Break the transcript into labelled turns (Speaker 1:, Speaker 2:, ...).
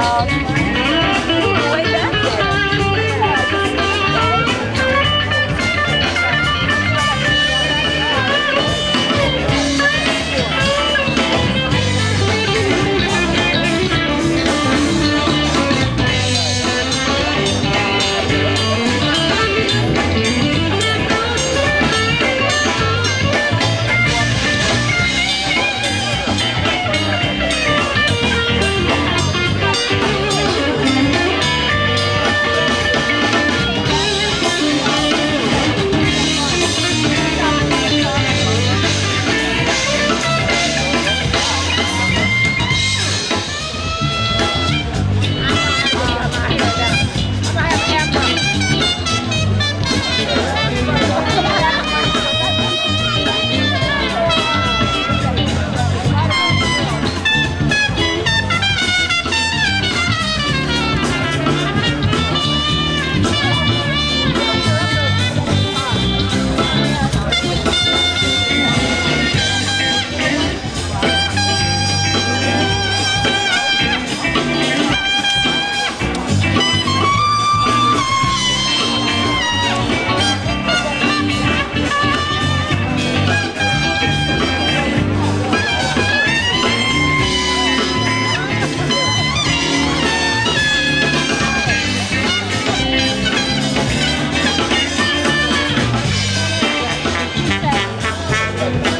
Speaker 1: love. Thank you.